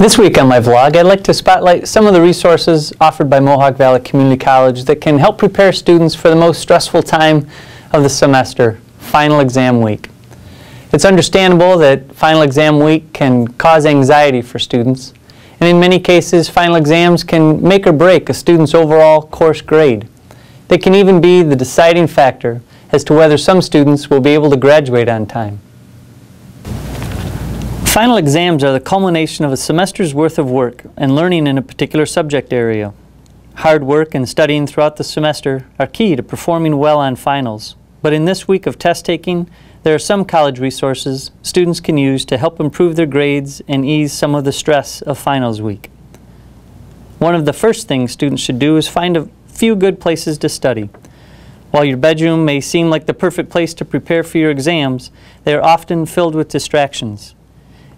This week on my vlog, I'd like to spotlight some of the resources offered by Mohawk Valley Community College that can help prepare students for the most stressful time of the semester, final exam week. It's understandable that final exam week can cause anxiety for students, and in many cases, final exams can make or break a student's overall course grade. They can even be the deciding factor as to whether some students will be able to graduate on time. Final exams are the culmination of a semester's worth of work and learning in a particular subject area. Hard work and studying throughout the semester are key to performing well on finals, but in this week of test taking, there are some college resources students can use to help improve their grades and ease some of the stress of finals week. One of the first things students should do is find a few good places to study. While your bedroom may seem like the perfect place to prepare for your exams, they are often filled with distractions.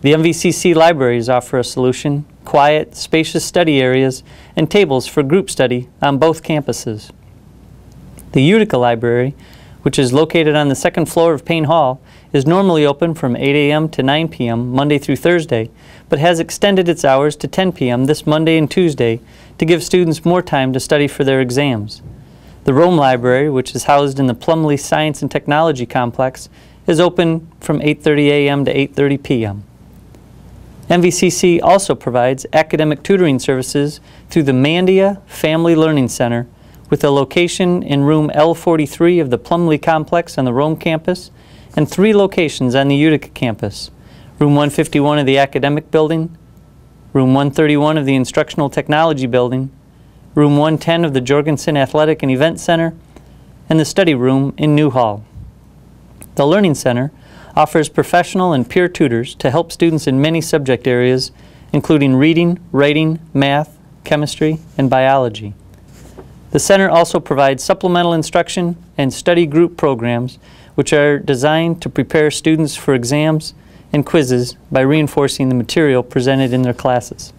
The MVCC libraries offer a solution, quiet, spacious study areas, and tables for group study on both campuses. The Utica Library, which is located on the second floor of Payne Hall, is normally open from 8 a.m. to 9 p.m. Monday through Thursday, but has extended its hours to 10 p.m. this Monday and Tuesday to give students more time to study for their exams. The Rome Library, which is housed in the Plumlee Science and Technology Complex, is open from 8.30 a.m. to 8.30 p.m. MVCC also provides academic tutoring services through the Mandia Family Learning Center with a location in room L43 of the Plumlee Complex on the Rome campus and three locations on the Utica campus, room 151 of the Academic Building, room 131 of the Instructional Technology Building, room 110 of the Jorgensen Athletic and Event Center, and the study room in New Hall. The Learning Center offers professional and peer tutors to help students in many subject areas, including reading, writing, math, chemistry, and biology. The center also provides supplemental instruction and study group programs which are designed to prepare students for exams and quizzes by reinforcing the material presented in their classes.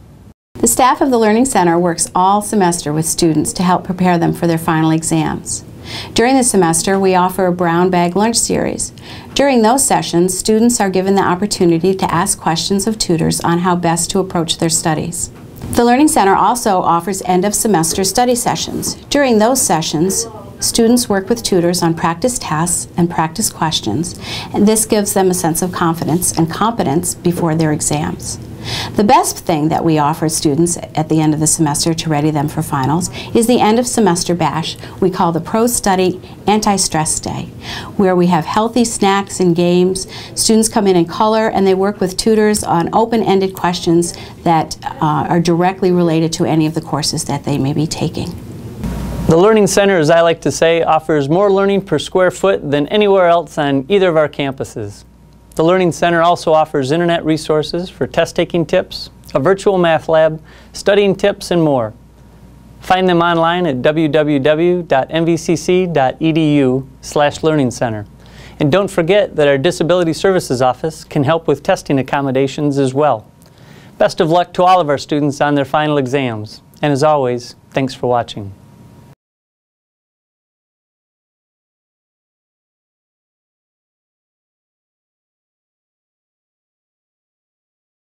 The staff of the Learning Center works all semester with students to help prepare them for their final exams. During the semester, we offer a brown bag lunch series. During those sessions, students are given the opportunity to ask questions of tutors on how best to approach their studies. The Learning Center also offers end-of-semester study sessions. During those sessions, students work with tutors on practice tasks and practice questions, and this gives them a sense of confidence and competence before their exams. The best thing that we offer students at the end of the semester to ready them for finals is the end of semester bash we call the Pro Study Anti-Stress Day, where we have healthy snacks and games. Students come in in color and they work with tutors on open-ended questions that uh, are directly related to any of the courses that they may be taking. The Learning Center, as I like to say, offers more learning per square foot than anywhere else on either of our campuses. The Learning Center also offers internet resources for test-taking tips, a virtual math lab, studying tips, and more. Find them online at www.mvcc.edu slash learning center. And don't forget that our Disability Services Office can help with testing accommodations as well. Best of luck to all of our students on their final exams. And as always, thanks for watching.